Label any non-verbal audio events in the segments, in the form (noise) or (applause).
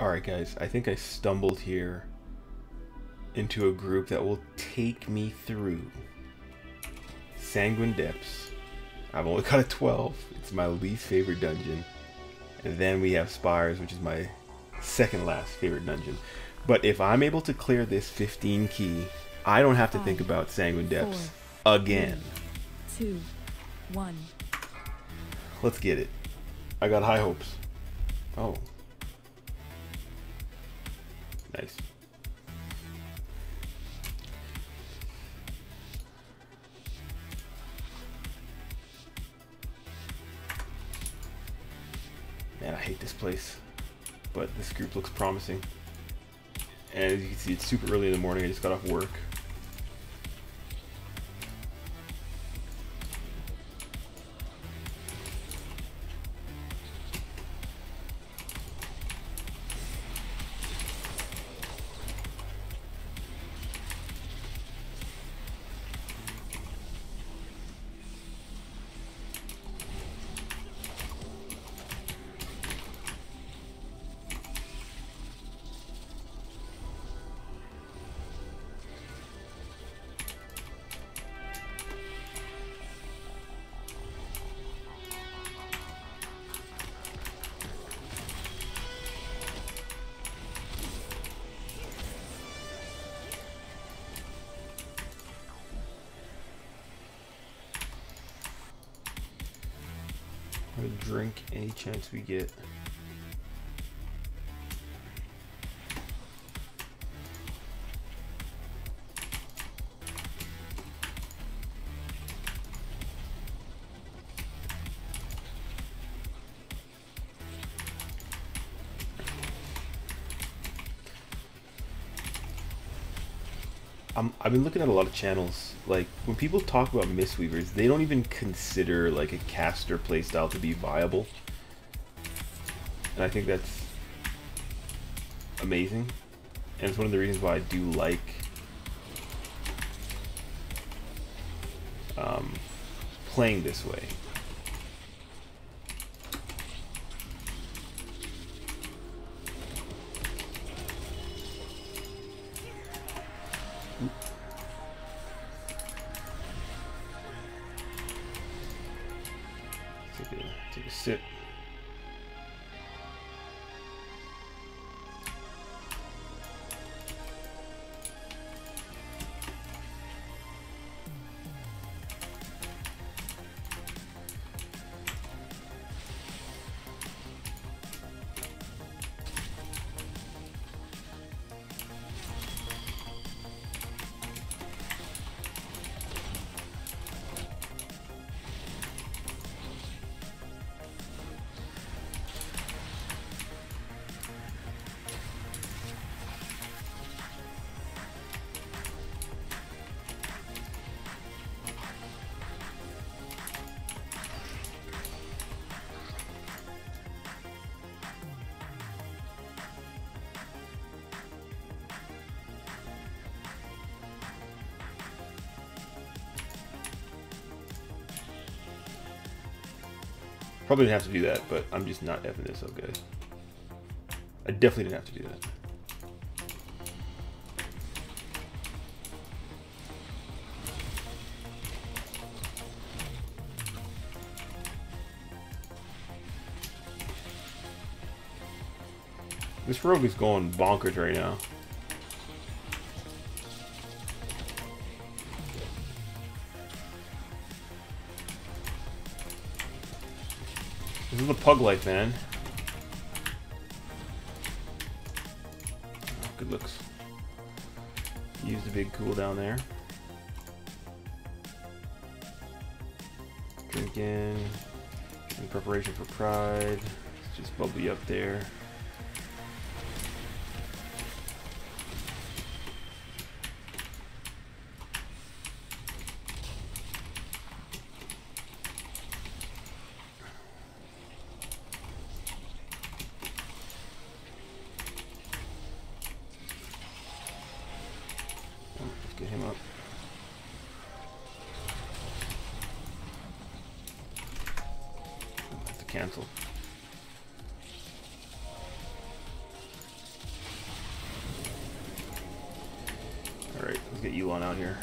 Alright guys, I think I stumbled here into a group that will take me through Sanguine Depths. I've only got a 12. It's my least favorite dungeon. And then we have Spires, which is my second last favorite dungeon. But if I'm able to clear this 15 key, I don't have to think about Sanguine Depths again. Two, one. Let's get it. I got high hopes. Oh. Nice. Man, I hate this place. But this group looks promising. And as you can see, it's super early in the morning. I just got off work. Gonna drink any chance we get. I'm, I've been looking at a lot of channels. Like when people talk about Mistweavers, they don't even consider like a caster playstyle to be viable, and I think that's amazing. And it's one of the reasons why I do like um, playing this way. Probably didn't have to do that, but I'm just not effing this up, guys. I definitely didn't have to do that. This rogue is going bonkers right now. The pug life, man. Oh, good looks. Use the big cooldown there. Drinking. in. In preparation for Pride. Just bubbly up there. get him up. I'll have to cancel. Alright, let's get Elon out here.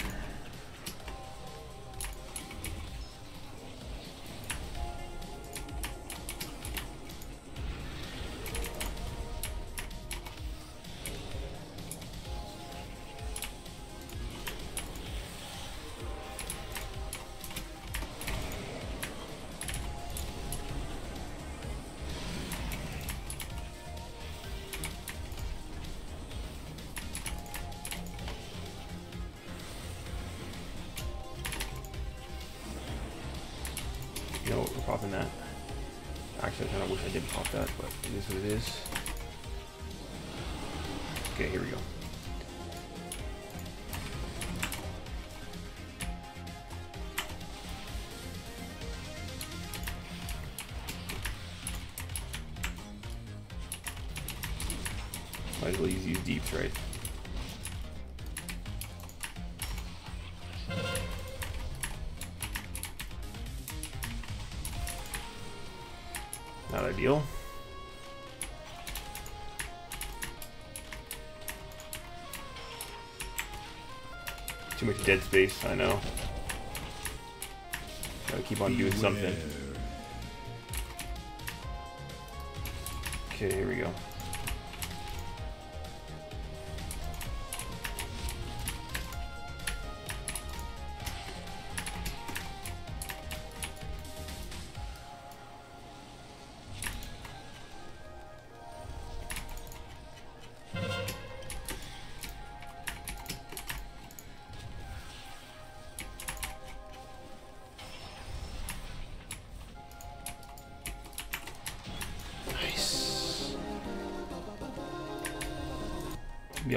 Not ideal. Too much dead space, I know. Gotta keep on doing something. Okay, here we go.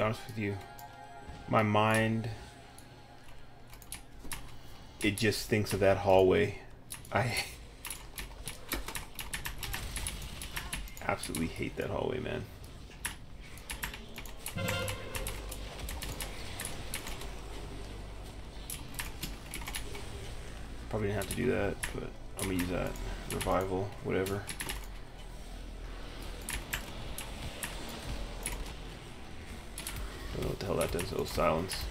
Honest with you, my mind it just thinks of that hallway. I absolutely hate that hallway, man. Probably didn't have to do that, but I'm gonna use that. Revival, whatever. don't know what the hell that does. Oh, silence.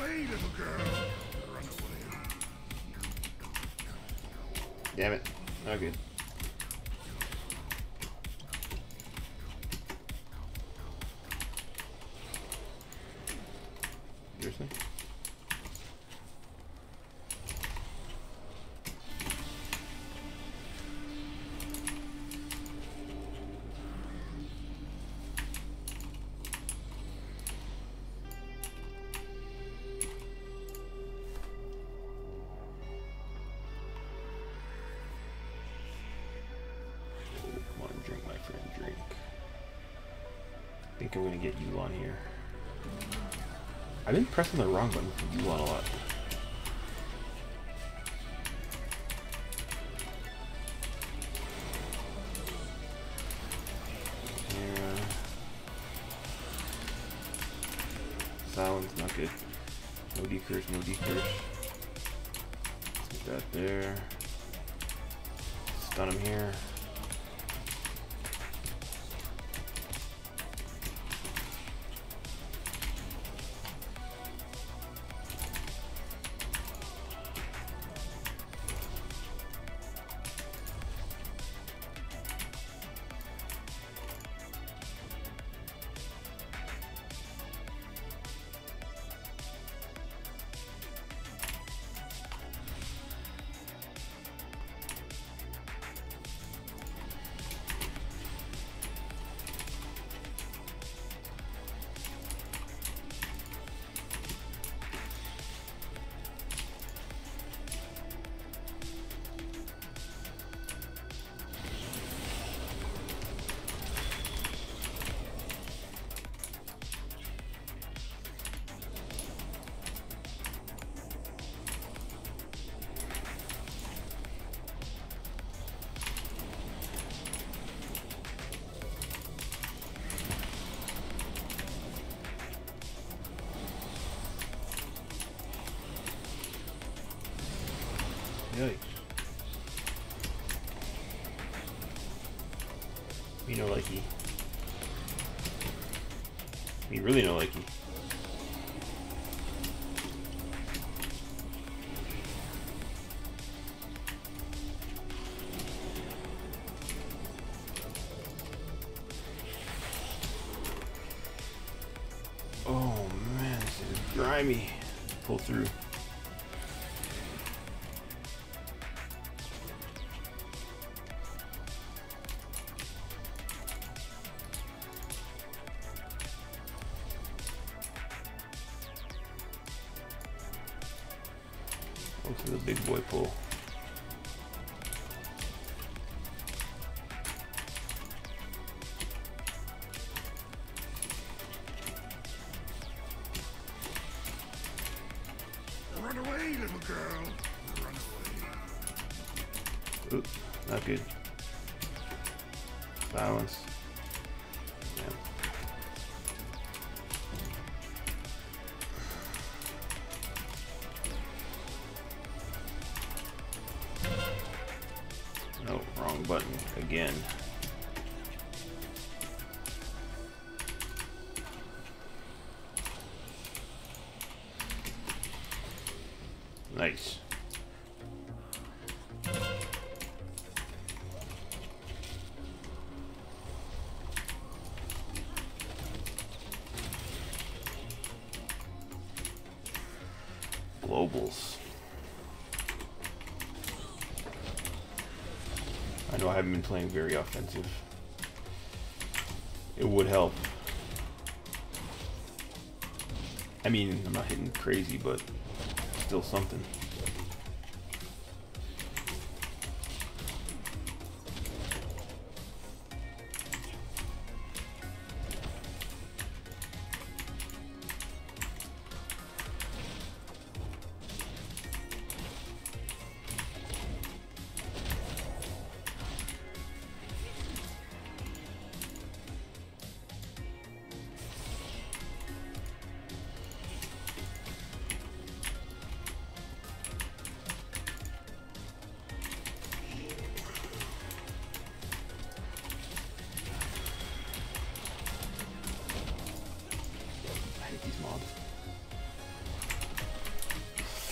Away, little girl. Damn it. Not good. I've been pressing the wrong button for a lot. Yikes. Me no likey. Me really no likey. Oh man, this is grimy. Pull through. Button again. Playing very offensive. It would help. I mean, I'm not hitting crazy, but still something.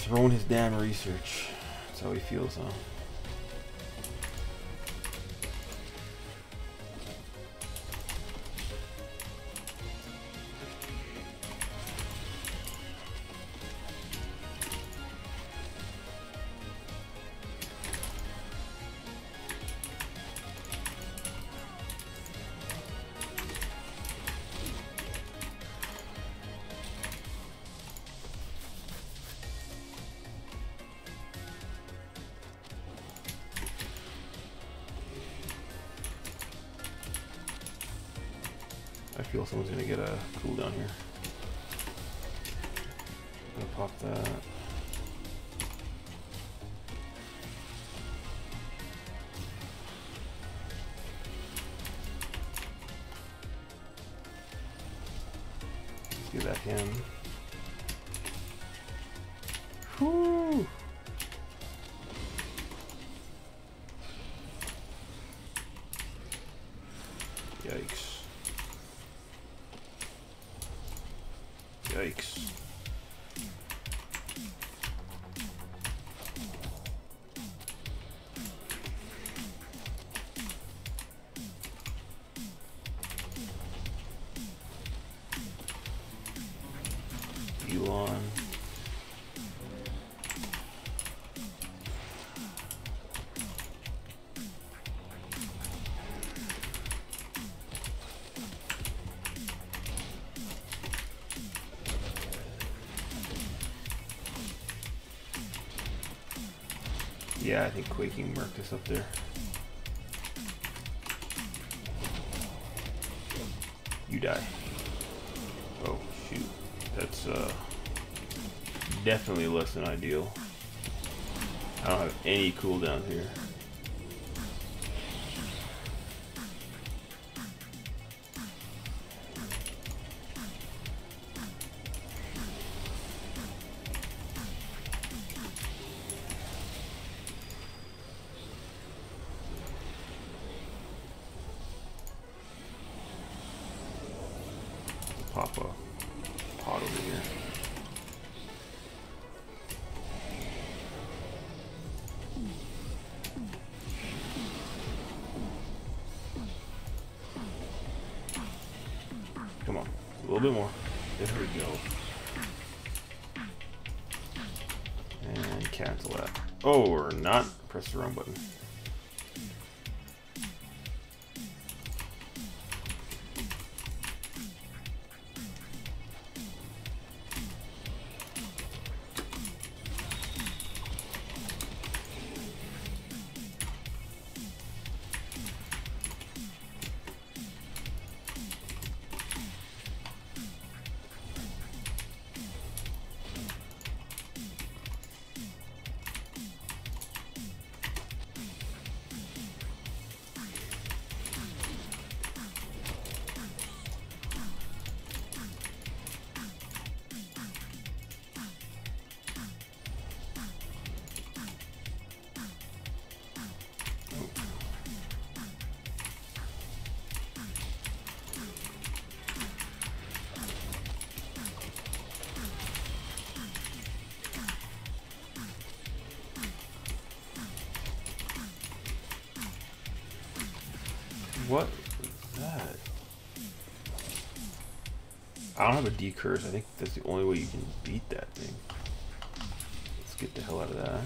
Throwing his damn research. That's how he feels, huh? Whew. Yeah, I think Quaking marked us up there. You die. Oh, shoot. That's, uh, definitely less than ideal. I don't have any cooldown here. Little bit more. There we go. And cancel that. Oh, or not. Press the wrong button. I don't have a D curse. I think that's the only way you can beat that thing. Let's get the hell out of that.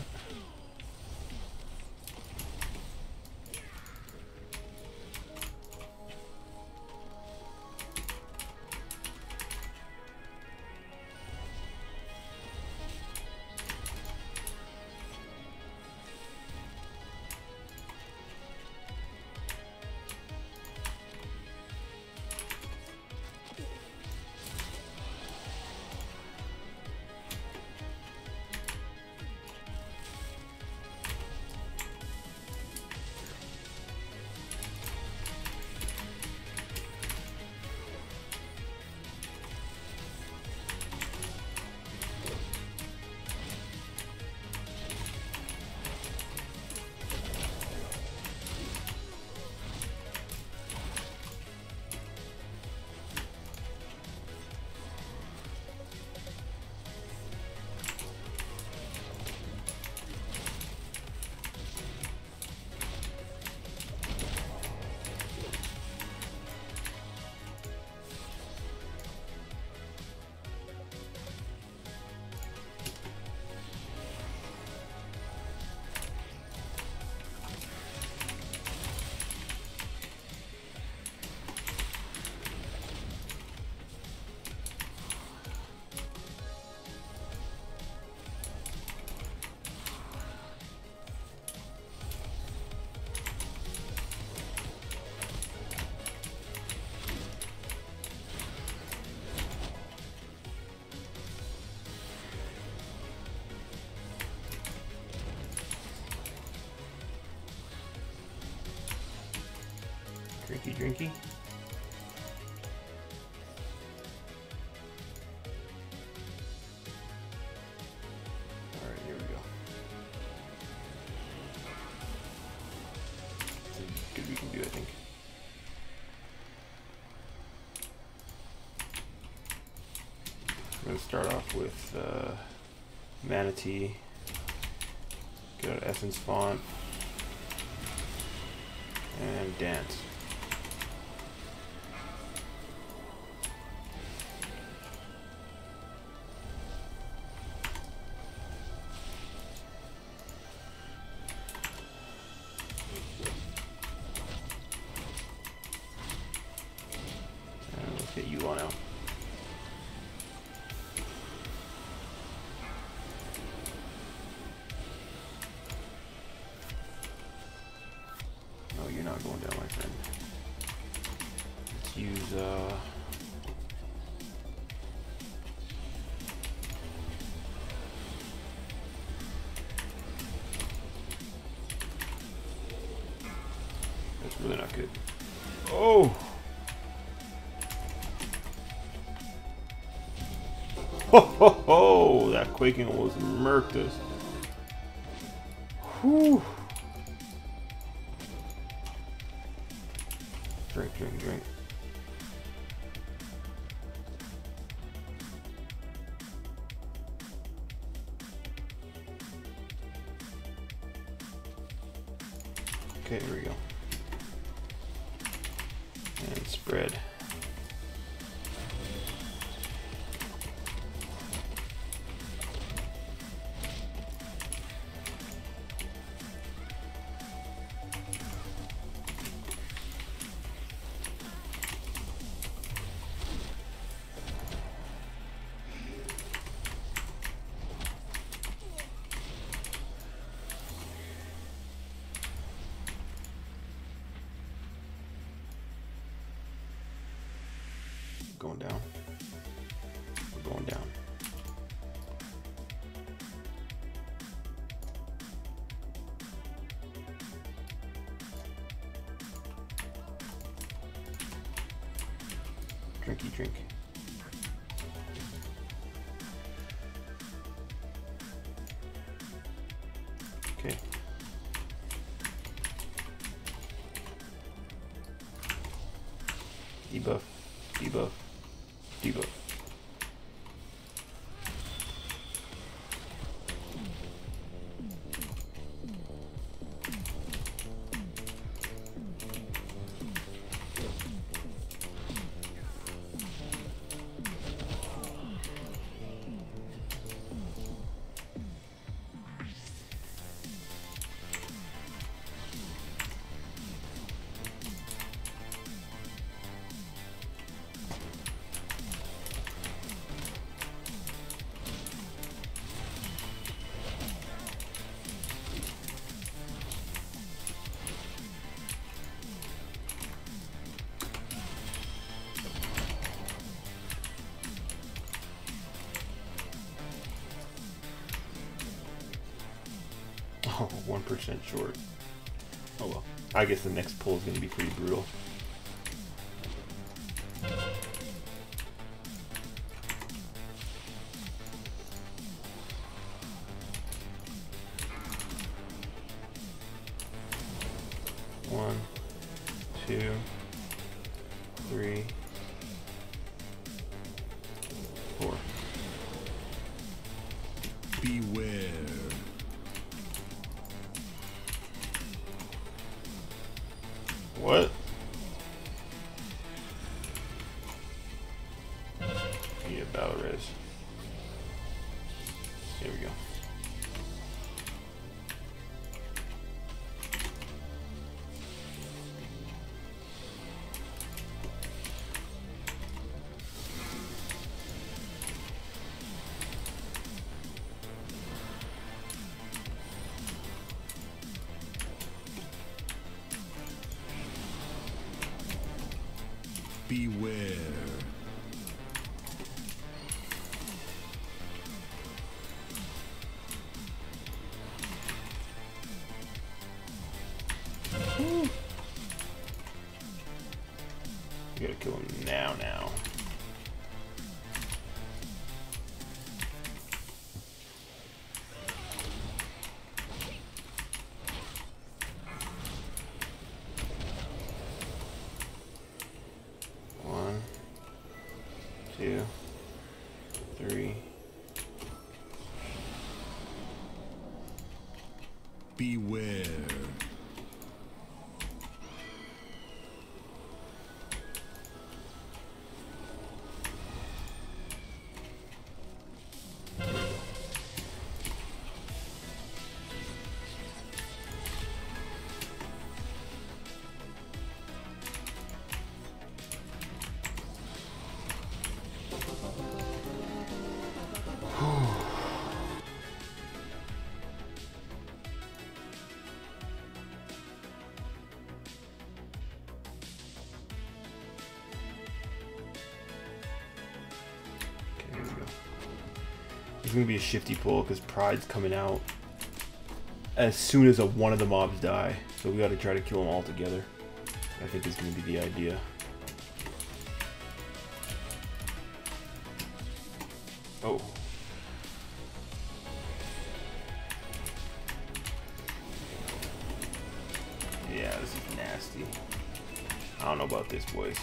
Drinky, drinky. Alright, here we go. Good we can do, I think. I'm going to start off with uh, Mana Tea. Get out Essence Font. And Dance. Oh! Ho ho ho! That quaking almost murked us. Whew. Drink, drink, drink. Drinky drink. 1% short. Oh well. I guess the next pull is going to be pretty brutal. You gotta kill him now, now. It's gonna be a shifty pull because Pride's coming out as soon as a, one of the mobs die. So we gotta try to kill them all together. I think is gonna be the idea. Oh. Yeah, this is nasty. I don't know about this, boys.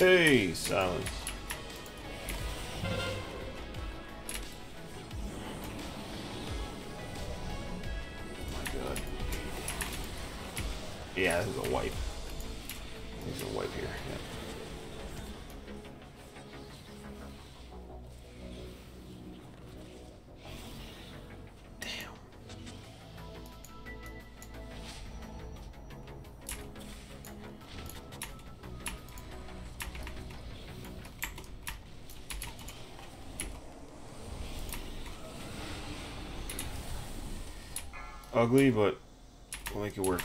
Hey, silence. Ugly, but we'll make it work.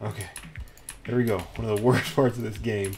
Okay, there we go. One of the worst (laughs) parts of this game.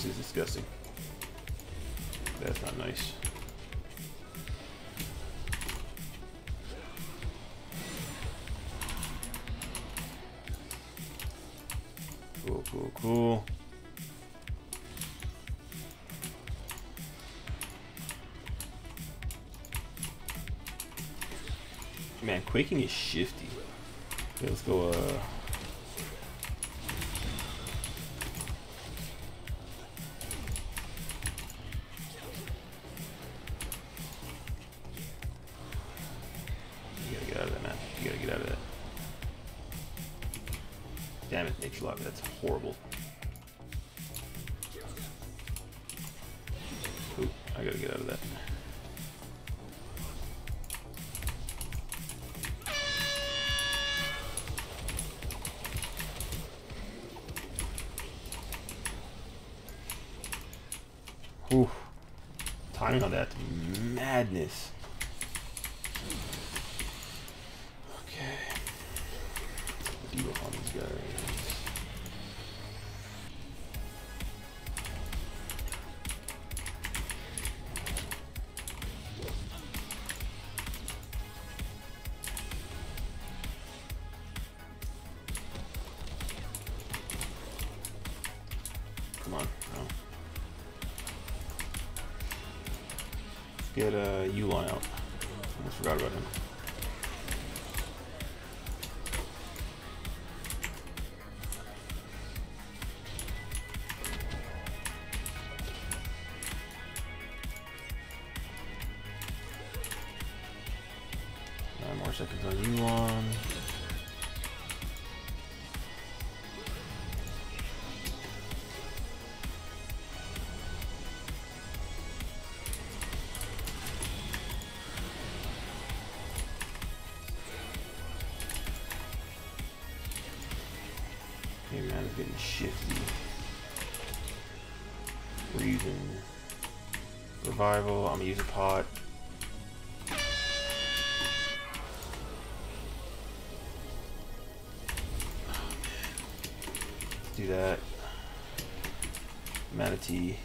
This is disgusting. That's not nice. Cool, cool, cool. Man, quaking is shifty. Let's go, uh... Timing on that madness. It's getting shifty. Using revival. I'm gonna use a pot. Do that. Mana Tea.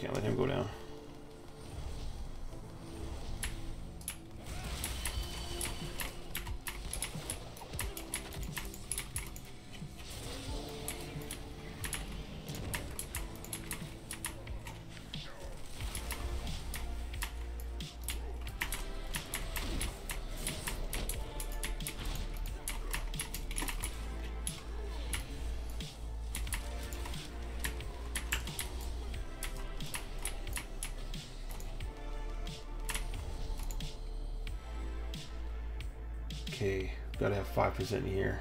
Can't let him go down. Okay, gotta have 5% in here.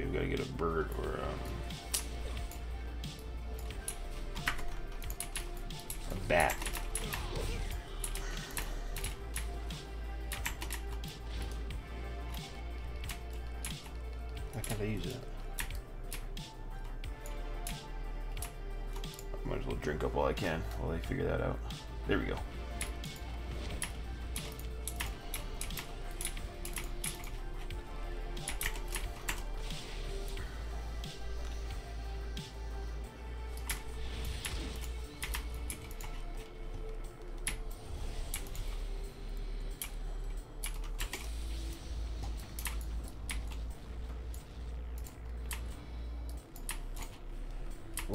Okay, we gotta get a bird or um, a bat. How can I use it? I might as well drink up while I can while they figure that out. There we go.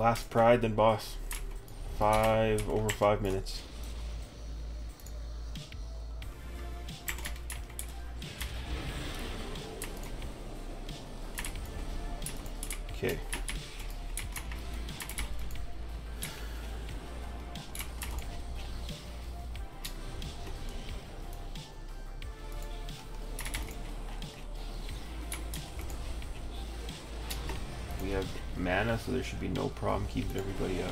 Last pride, then boss. Five over five minutes. Okay. We have mana, so there should be no problem keeping everybody up.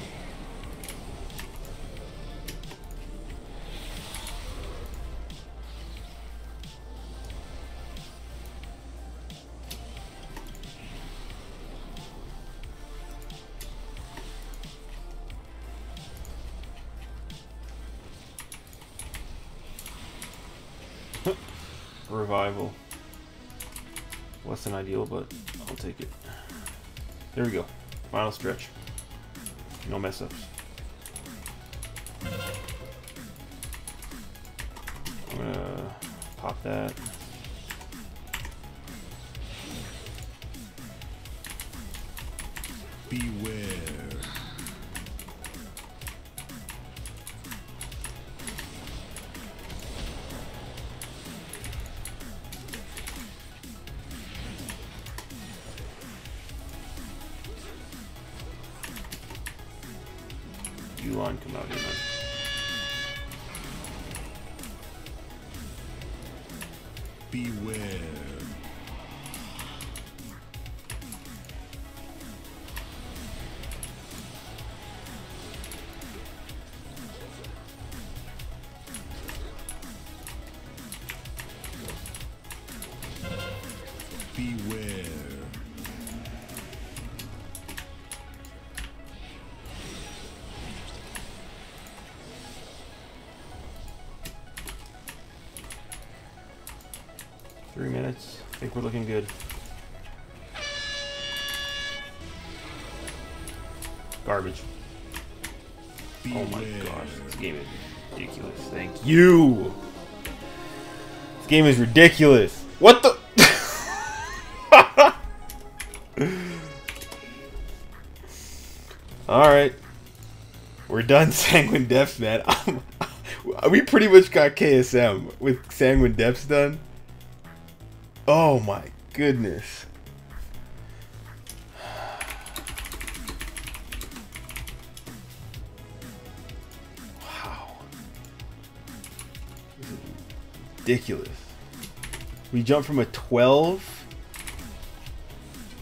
There we go. Final stretch. No mess-ups. I'm gonna pop that. Beware. Think we're looking good. Garbage. Oh my gosh, this game is ridiculous. Thank you. This game is ridiculous. What the? (laughs) All right, we're done. (laughs) Sanguine Depths, man. (laughs) we pretty much got KSM with Sanguine Depths done. Oh my goodness. Wow. Ridiculous. We jumped from a 12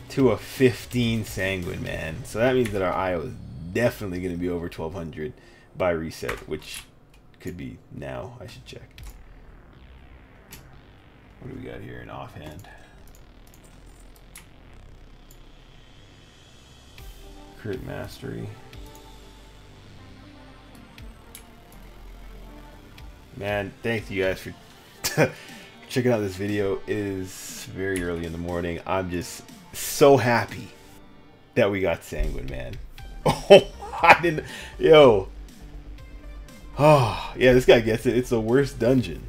to a 15 sanguine, man. So that means that our IO is definitely going to be over 1200 by reset, which could be now. I should check. What do we got here in offhand? Crit mastery. Man, thank you guys for (laughs) checking out this video. It is very early in the morning. I'm just so happy that we got Sanguine, man. (laughs) Oh, I didn't. Yo. Oh, (sighs) yeah, this guy gets it. It's the worst dungeon.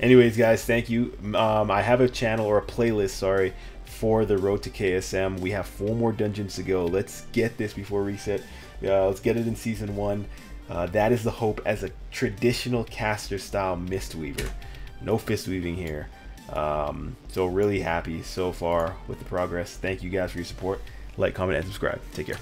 Anyways, guys, thank you. Um, I have a channel or a playlist, sorry, for the road to KSM. We have four more dungeons to go. Let's get this before reset. Uh, let's get it in season one. Uh, that is the hope as a traditional caster style Mistweaver. No fist weaving here. Um, so really happy so far with the progress. Thank you guys for your support. Like, comment, and subscribe. Take care.